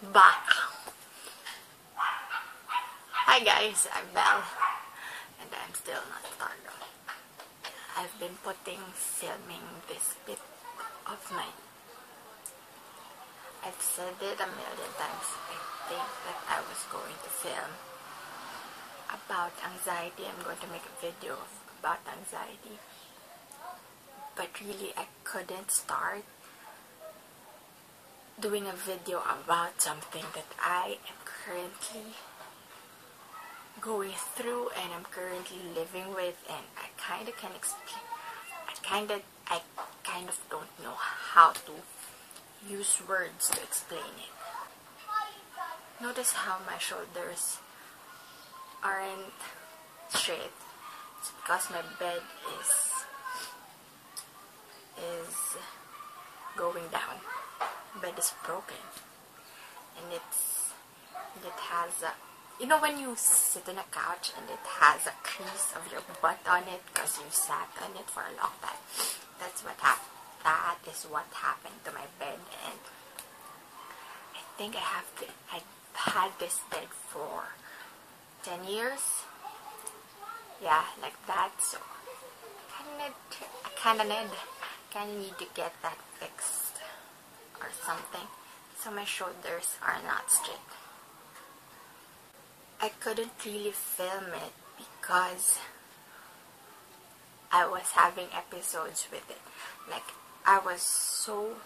back. Hi guys, I'm Belle and I'm still not started. I've been putting filming this bit of my I've said it a million times. I think that I was going to film about anxiety. I'm going to make a video about anxiety. But really I couldn't start doing a video about something that I am currently going through and I'm currently living with and I kind of can explain I kind of I kind of don't know how to use words to explain it. Notice how my shoulders aren't straight. It's because my bed is is going down bed is broken. And it's it has a you know when you sit on a couch and it has a crease of your butt on it because you sat on it for a long time? That's what happened that is what happened to my bed and I think I have to I had this bed for 10 years. Yeah like that so I kind of need to get that fixed or something so my shoulders are not straight. I couldn't really film it because I was having episodes with it. Like I was so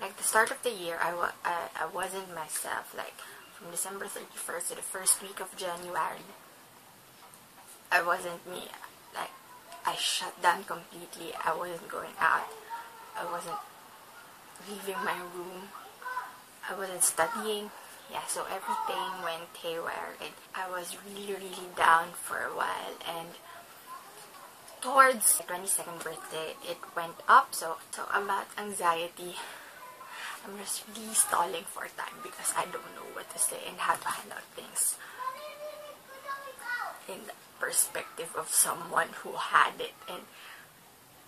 like the start of the year I, wa I, I wasn't myself like from December 31st to the first week of January I wasn't me like I shut down completely I wasn't going out I wasn't leaving my room. I wasn't studying. Yeah, so everything went haywire and I was really, really down for a while and towards my 22nd birthday, it went up. So, so about anxiety, I'm just really stalling for time because I don't know what to say and how to handle things in the perspective of someone who had it and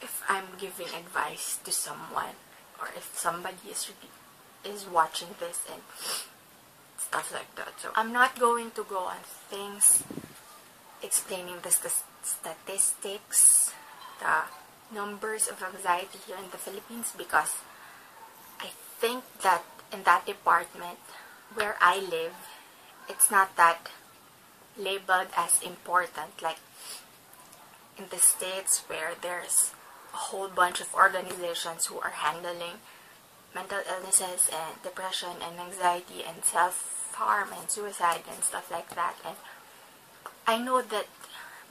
if I'm giving advice to someone or if somebody is is watching this and stuff like that. So I'm not going to go on things explaining the st statistics, the numbers of anxiety here in the Philippines because I think that in that department where I live, it's not that labeled as important like in the states where there's a whole bunch of organizations who are handling mental illnesses and depression and anxiety and self-harm and suicide and stuff like that. And I know that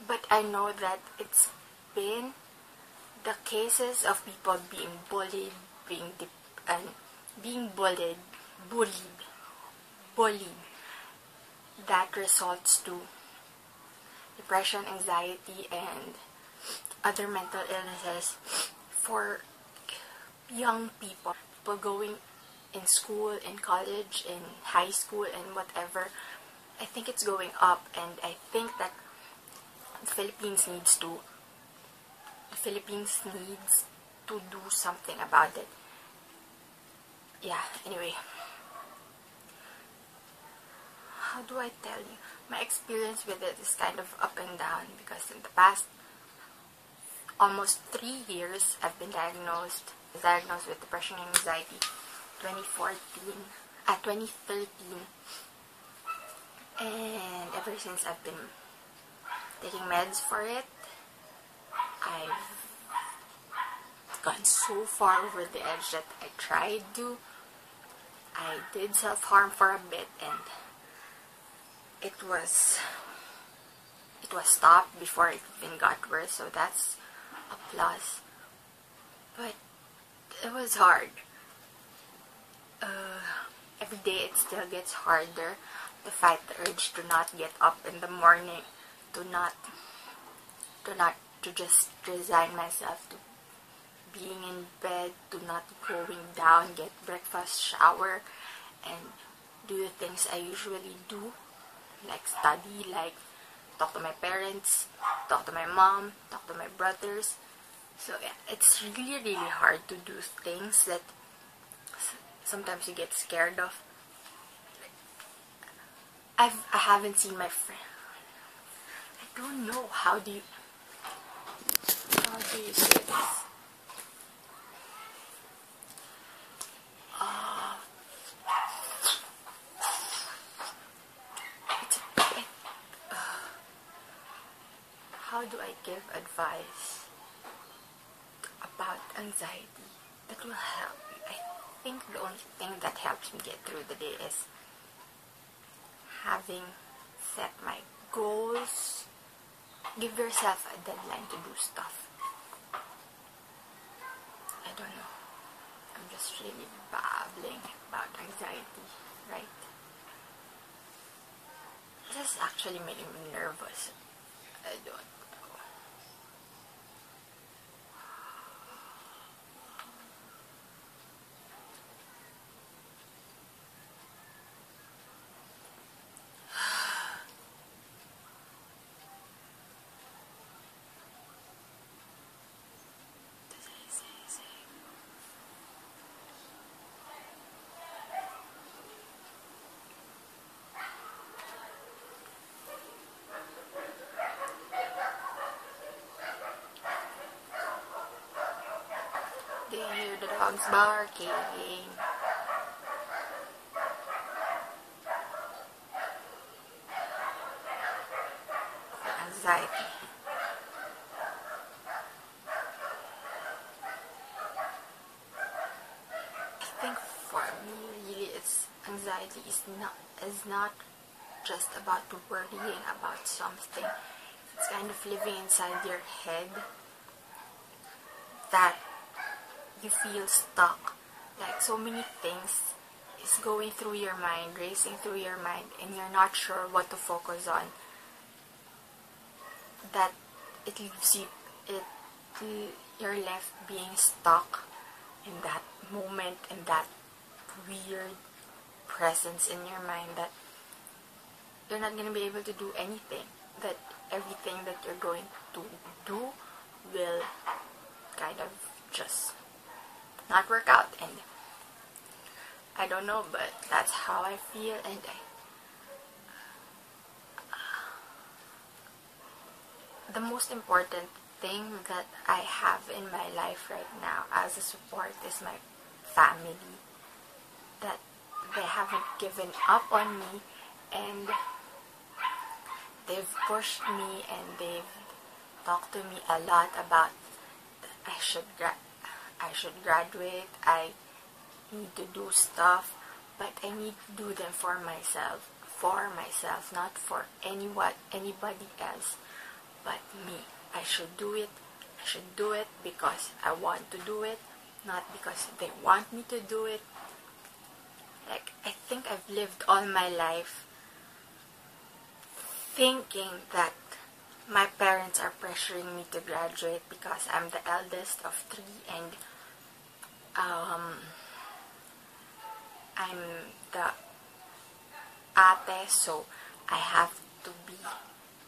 but I know that it's been the cases of people being bullied being and being bullied bullied bullied. That results to depression anxiety and other mental illnesses for young people, people going in school, in college, in high school, and whatever. I think it's going up, and I think that the Philippines needs to the Philippines needs to do something about it. Yeah, anyway. How do I tell you? My experience with it is kind of up and down because in the past almost three years I've been diagnosed diagnosed with depression and anxiety. 2014 at uh, 2013 and ever since I've been taking meds for it I've gone so far over the edge that I tried to. I did self-harm for a bit and it was it was stopped before it even got worse so that's plus. But it was hard. Uh, every day it still gets harder to fight the urge to not get up in the morning, to not, to not, to just resign myself to being in bed, to not going down, get breakfast, shower, and do the things I usually do, like study, like talk to my parents, talk to my mom, talk to my brothers. So yeah, it's really, really hard to do things that sometimes you get scared of. I've, I haven't seen my friend. I don't know how do you, how do you say this? Give advice about anxiety that will help you? I think the only thing that helps me get through the day is having set my goals. Give yourself a deadline to do stuff. I don't know. I'm just really babbling about anxiety, right? This is actually making me nervous. I don't know. Do you hear the dogs barking? Anxiety. I think for me, really, it's anxiety is not is not just about worrying about something. It's kind of living inside your head that you feel stuck. Like so many things is going through your mind, racing through your mind, and you're not sure what to focus on. That it leaves you, it you're left being stuck in that moment and that weird presence in your mind that you're not gonna be able to do anything. That everything that you're going to do will kind of just not work out. And I don't know but that's how I feel and I uh, the most important thing that I have in my life right now as a support is my family that they haven't given up on me and they've pushed me and they've talked to me a lot about I should I should graduate. I need to do stuff, but I need to do them for myself, for myself, not for anyone, anybody else, but me. I should do it. I should do it because I want to do it, not because they want me to do it. Like I think I've lived all my life thinking that my parents are pressuring me to graduate because I'm the eldest of three and um, I'm the ate, so I have to be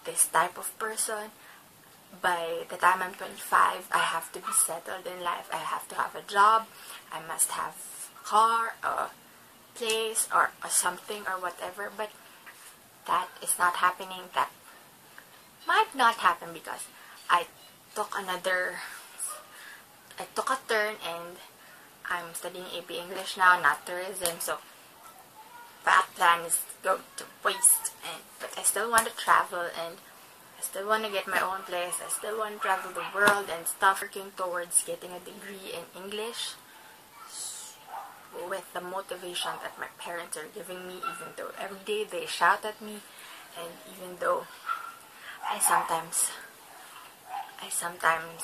this type of person. By the time I'm 25, I have to be settled in life. I have to have a job. I must have a car, a place, or, or something, or whatever. But that is not happening. That might not happen because I took another, I took a turn and I'm studying AB English now, not tourism, so that plan is going to waste. And but I still want to travel and I still want to get my own place. I still want to travel the world and stuff. Working towards getting a degree in English with the motivation that my parents are giving me, even though every day they shout at me, and even though I sometimes I sometimes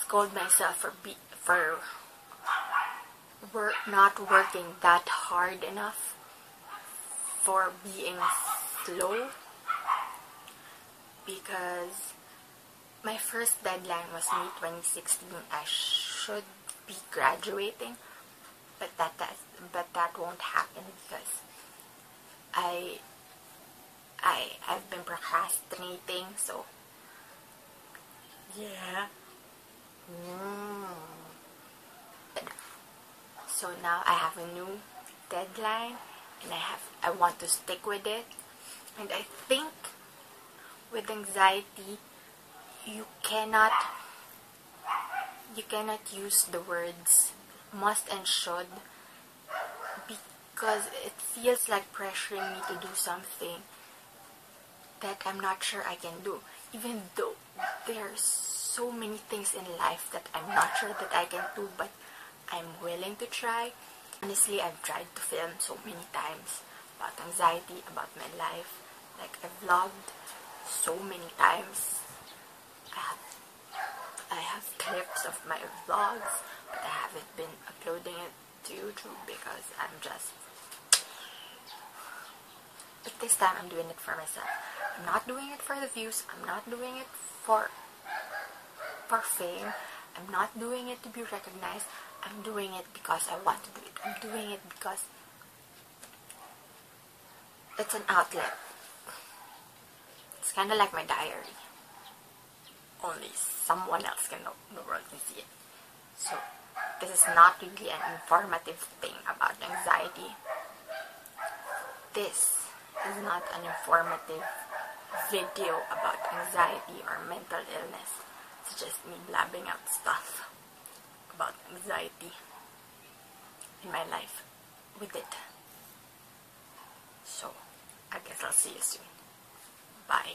scold myself for be for work not working that hard enough for being slow. Because my first deadline was May 2016 I should be graduating but that, that but that won't happen because I I I've been procrastinating so. Yeah. Mm. so now I have a new deadline and I have I want to stick with it. And I think with anxiety, you cannot you cannot use the words must and should because it feels like pressuring me to do something that I'm not sure I can do. Even though there are so many things in life that I'm not sure that I can do, but I'm willing to try. Honestly, I've tried to film so many times about anxiety, about my life. Like, I've vlogged so many times. I have, I have clips of my vlogs, but I haven't been uploading it to YouTube because I'm just but this time I'm doing it for myself. I'm not doing it for the views. I'm not doing it for for fame. I'm not doing it to be recognized. I'm doing it because I want to do it. I'm doing it because it's an outlet. It's kind of like my diary. Only someone else can know, the world can see it. So, this is not really an informative thing about anxiety. This is not an informative video about anxiety or mental illness. It's just me blabbing out stuff about anxiety in my life with it. So, I guess I'll see you soon. Bye.